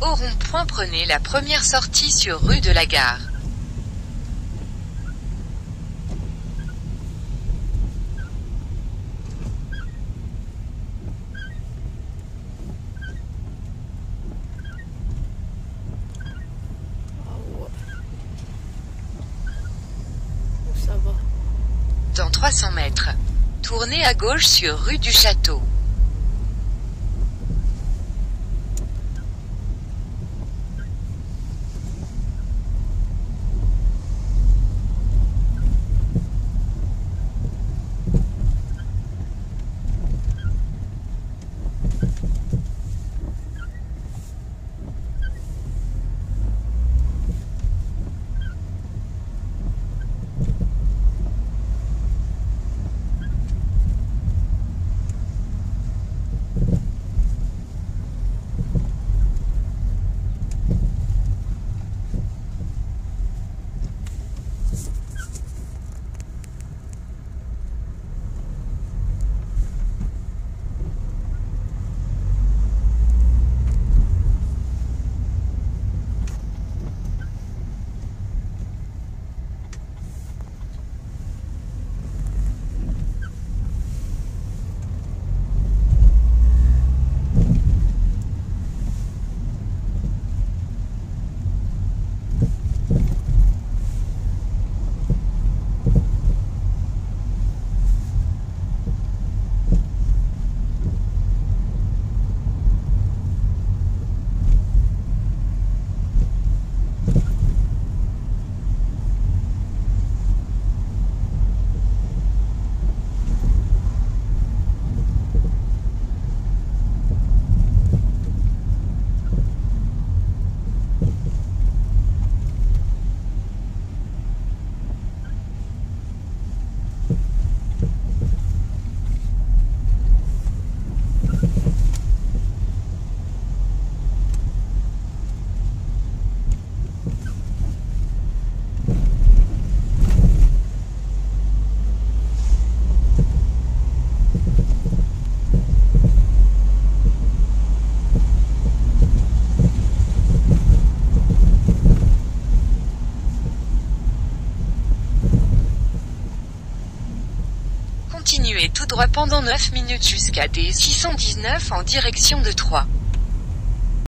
Au rond-point prenez la première sortie sur rue de la Gare. Dans 300 mètres, tournez à gauche sur rue du Château. Continuez tout droit pendant 9 minutes jusqu'à D619 en direction de Troyes.